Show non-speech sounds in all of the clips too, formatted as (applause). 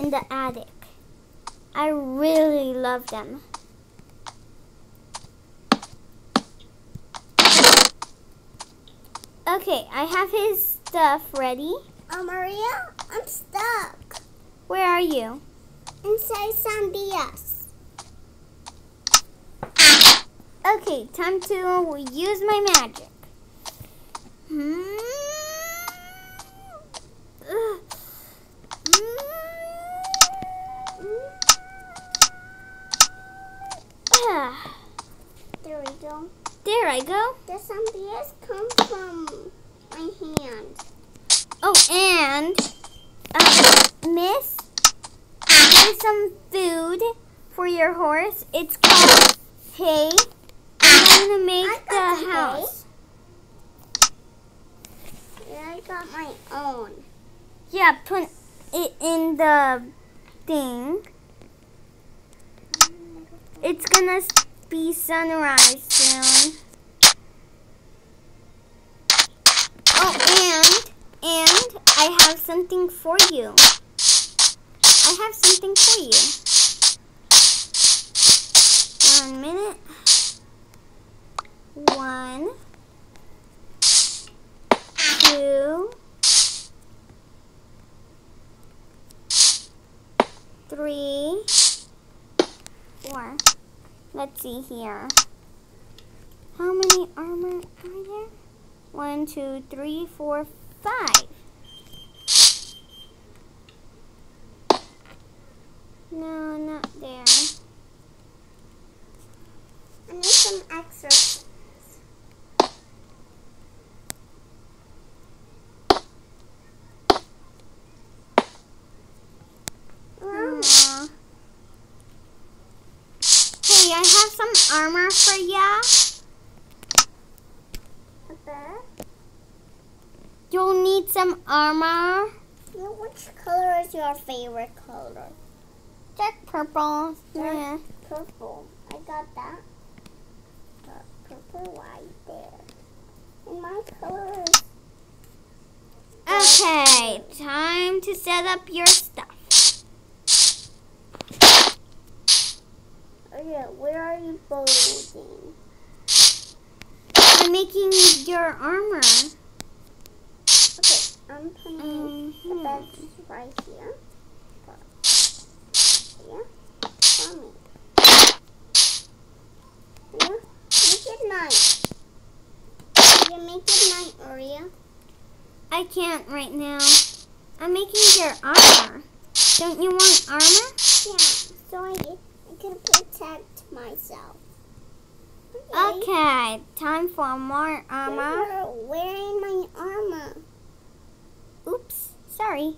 in the attic. I really love them. Okay, I have his stuff ready. Oh, Maria, I'm stuck Where are you? inside else. Okay, time to use my magic. Hmm. Go. There I go. The else come from my hand. Oh, and um, Miss, there's some food for your horse. It's called hay. I'm gonna make the the hay. house. Yeah, I got my own. Yeah, put it in the thing. It's gonna be sunrise soon. Oh, and and I have something for you. I have something for you. One minute. One, two, three, four. Let's see here. How many armor are there? One, two, three, four, five. No, not there. I need some extra. Well, Aw. Hey, I have some armor for ya. okay. You'll need some armor. Yeah, which color is your favorite color? Dark purple. Dark Yeah. Purple. I got that. Dark purple right there. And my color is Okay, time to set up your stuff. Oh you building? I'm making your armor. Okay, I'm putting the Mhm. beds right here. Yeah, for me. Yeah, make it nice. Yeah, make it. I can't right now. I'm making your armor. Don't you want armor? Yeah, so I, I can protect myself. Okay, time for more armor. Wearing my armor. Oops, sorry.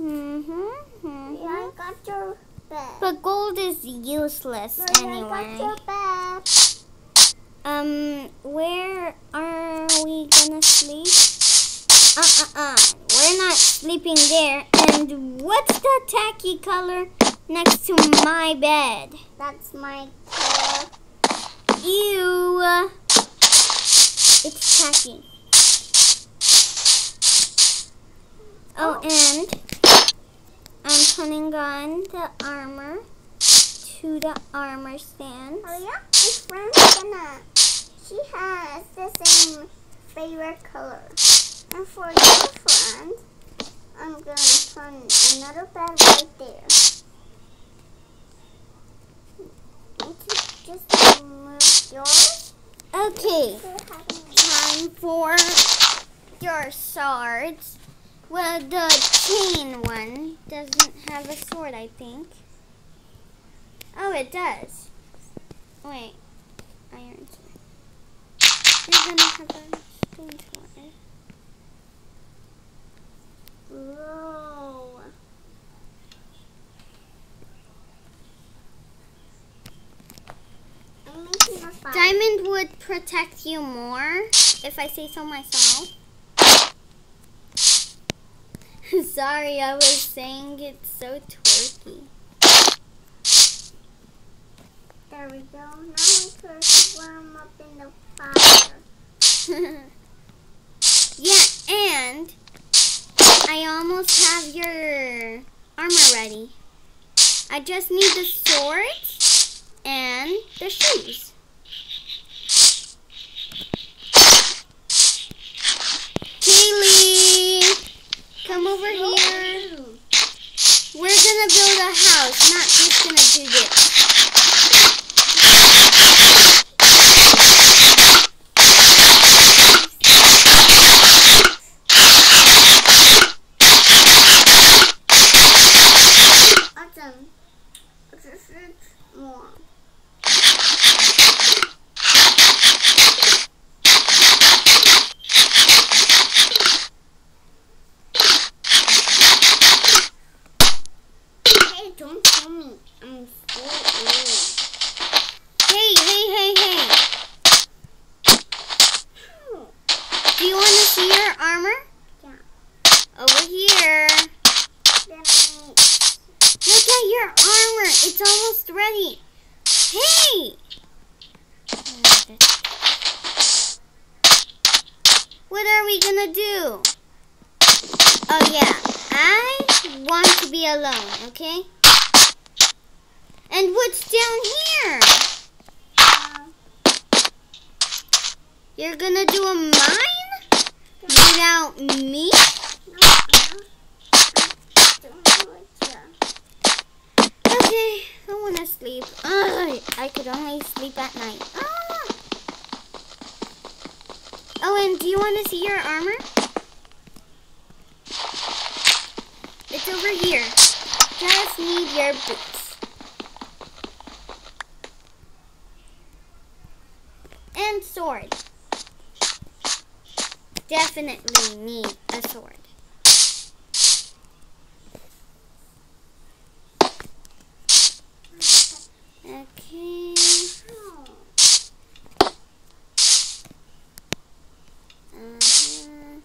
Mm-hmm. Yeah, I got your bed. But gold is useless Maria, I got anyway. your bed. Um, where are we gonna sleep? Uh-uh-uh. We're not sleeping there. And what's the tacky color next to my bed? That's my color. Ew. It's tacky. Oh, and I'm putting on the armor to the armor stand. Oh yeah, my friend's gonna. She has the same favorite color. And for your friend, I'm gonna put another bed right there. Just remove yours. Okay, time for your swords. Well, the chain one doesn't have a sword, I think. Oh, it does. Wait, iron sword. You're gonna have a sword. Whoa. I'm making a fire. Diamond would protect you more, if I say so myself. (laughs) Sorry, I was saying it's so twerky. There we go. Now my curse warm up in the fire. (laughs) yeah, and almost have your armor ready. I just need the swords and the shoes. Kaylee, come over here. We're gonna build a house, not just gonna do this. Awesome. This is more. Hey, don't tell me. I'm so old. Hey, hey, hey, hey. Do you want to see your armor? Yeah. Over here. Look at your armor. It's almost ready. Hey! What are we gonna do? Oh yeah, I want to be alone, okay? And what's down here? uh, You're gonna do a mine without me? uh, I what to- Okay, sleep. Ugh, I could only sleep at night. Ah. Oh, and do you want to see your armor? It's over here. Just need your boots. And sword. Definitely need a sword. Okay. Oh. Uh-huh.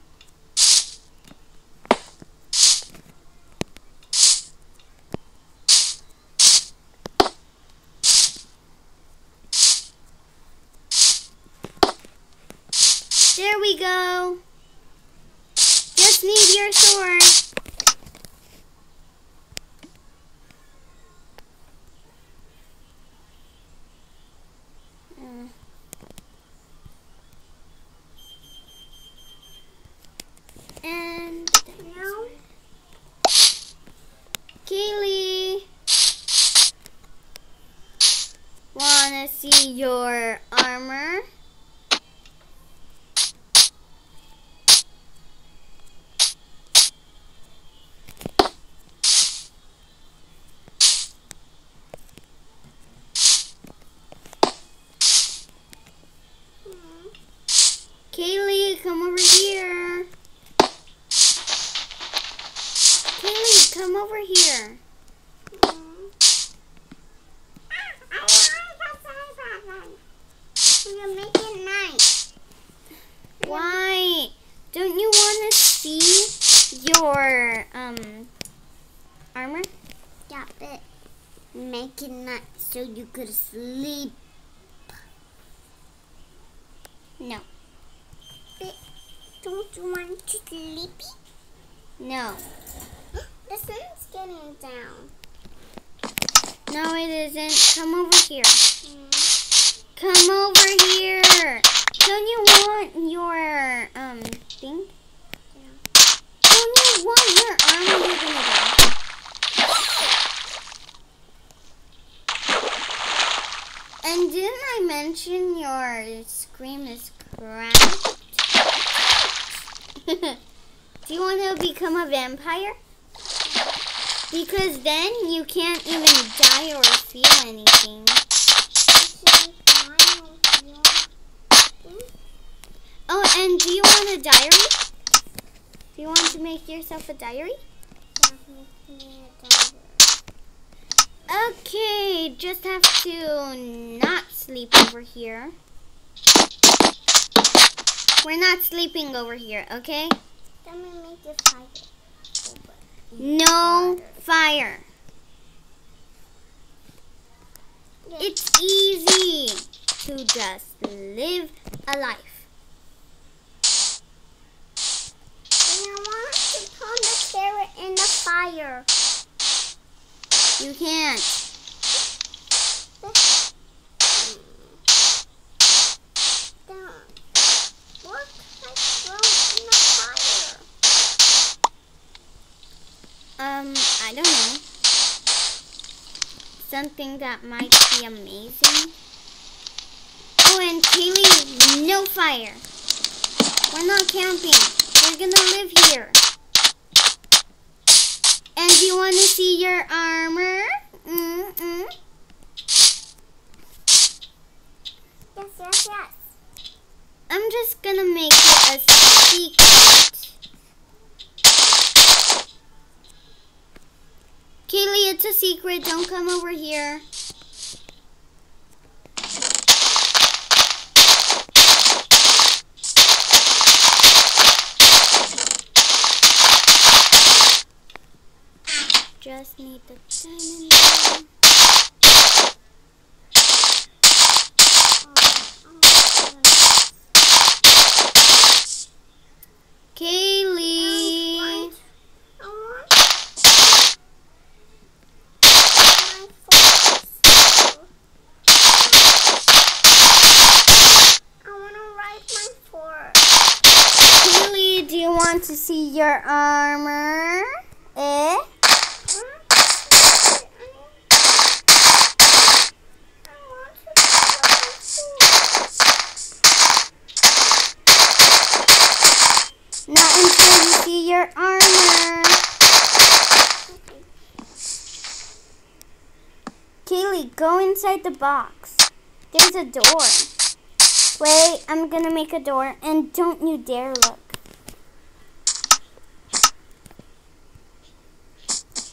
There we go. Just need your sword. Uh, and No. Kaylee, wanna see your armor? Hmm. Kaylee, come over here. Kaylee, come over here. We're make it nice. Why? Don't you want to see your um armor? Yeah, but make it nice so you could sleep. No. Don't you want to sleepy? No. The sun's getting down. No, it isn't. Come over here. Mm. Come over here. Don't you want your um thing? Don't you want your armor? You're gonna die. And didn't I your scream is cracked? (laughs) Do you want to become a vampire? Because then you can't even die or feel anything. Oh, and do you want a diary? Do you want to make yourself a diary? Okay, just have to not sleep over here. We're not sleeping over here, okay? Let me make it fire. No fire. It's easy to just live a life. And I want to put the carrot fire. You can't. Down. What can I throw in the fire? Um, I don't know. Something that might be amazing. Oh, and Kaylee, no fire. We're not camping. We're gonna live here. And do you want to see your armor? Mm-mm. Yes, yes, yes. I'm just gonna make it a secret. Kaylee, it's a secret. Don't come over here. I want to forest. Kaylee, do you want to see your armor? Eh? Not until you see your armor. Kaylee, go inside the box. There's a door. Wait, I'm gonna make a door, and don't you dare look.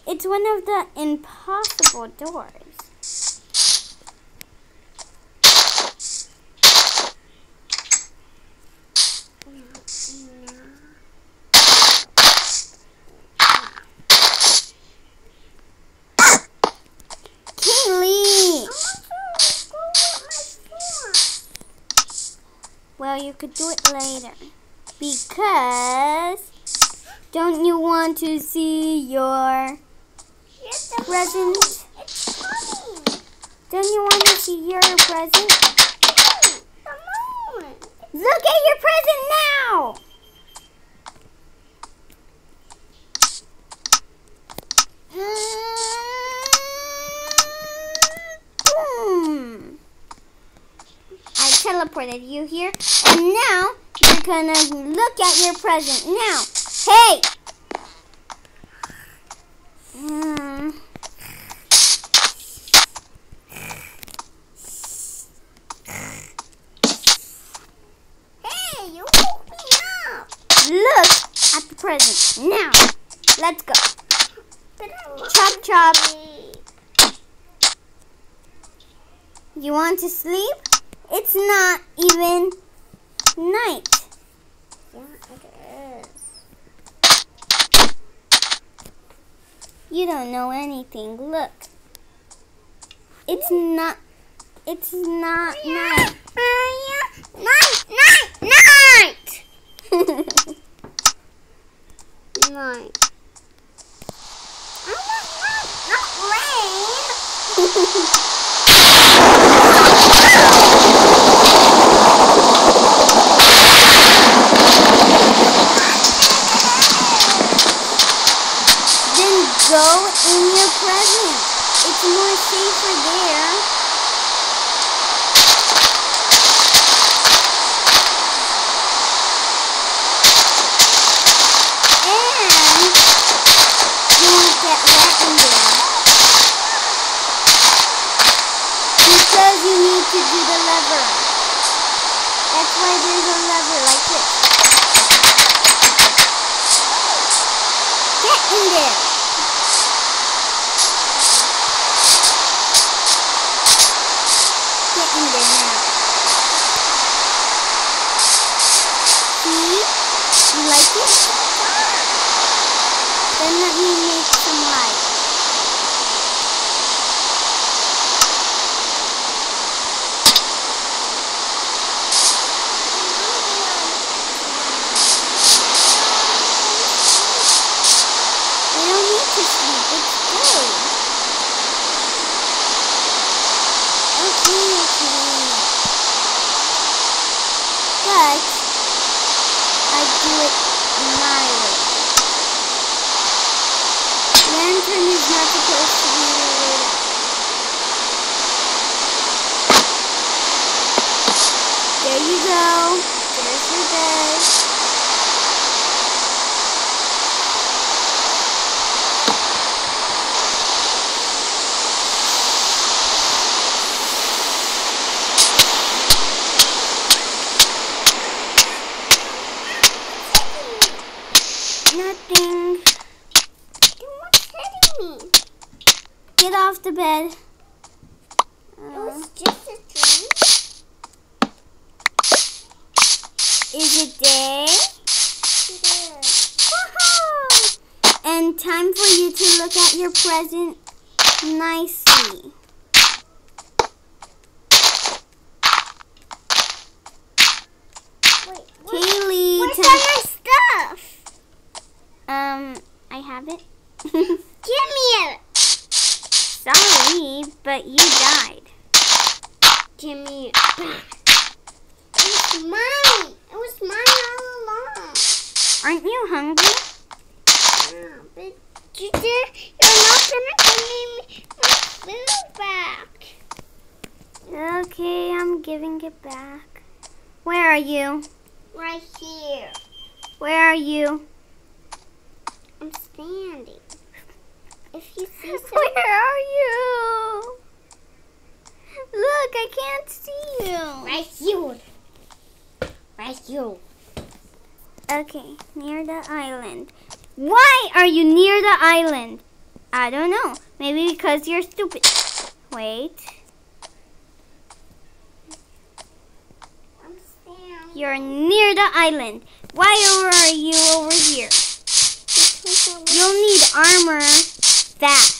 It's one of the impossible doors. Kaylee! Well, you could do it later. Because don't you want to see your present? Don't you want to see your present? Come on. Look at your present now! Boom! I teleported you here, and now you're gonna look at your present. Now, hey! Hmm. Hey, you woke me up. Look at the present. Now, let's go. Chop, chop. You want to sleep? Not even night. Yeah, it is. You don't know anything. Look. It's not. It's not night. Night, night, night. Night. (laughs) I not rain. (laughs) then go in your present. It's more safer there. And you won't get wet in there. Because you need to do the lever. That's why there's a lever like this. Get in there. Get in there. See? You like it? Then let me make some light. I don't need to sleep. It's day. Okay, okay. But I do it my way. Lantern is not supposed to be. There you go. There's your bed. Nothing. Then what's hitting me? Get off the bed. It was just a dream. is it day? It. And time for you to look at your present nicely. Wait? Kaylee, Where's ti- all your stuff? Um, I have it. (laughs) Give me it. Sorry, but you died. Give me it back. It was mine. It was mine all along. Aren't you hungry? Yeah, but you did. You're not gonna give me my food back. Okay, I'm giving it back. Where are you? Right here. Where are you? I'm standing. If you see (laughs) some, Where are you? Look, I can't see you. right here. Right here. Okay, near the island. Why are you near the island? I don't know. Maybe because you're stupid. Wait, I'm standing. you're near the island. Why are you over here? You'll need armor fast.